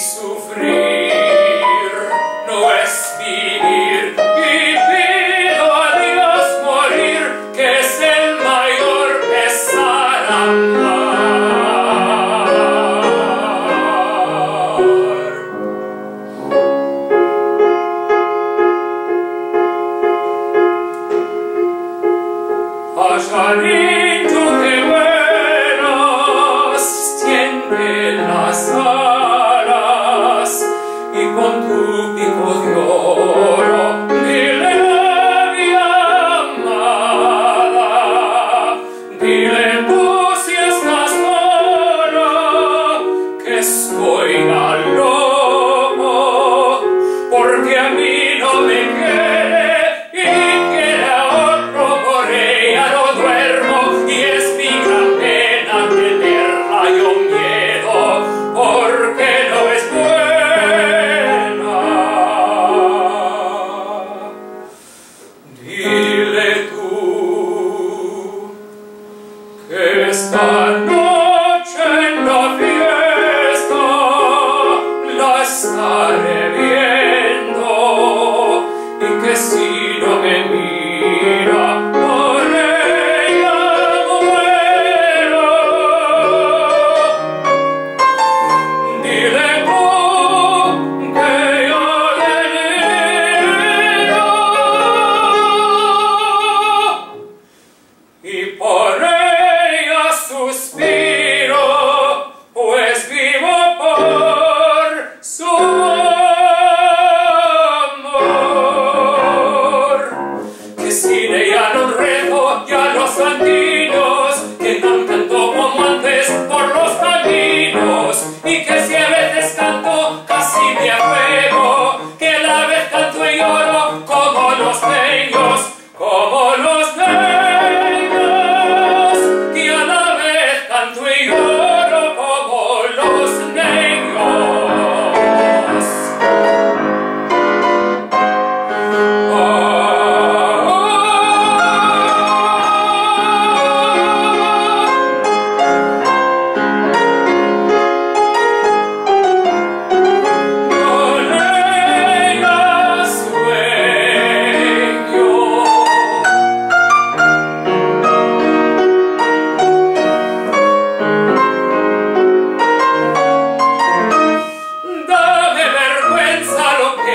Isso. was gone. sun.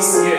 quisiera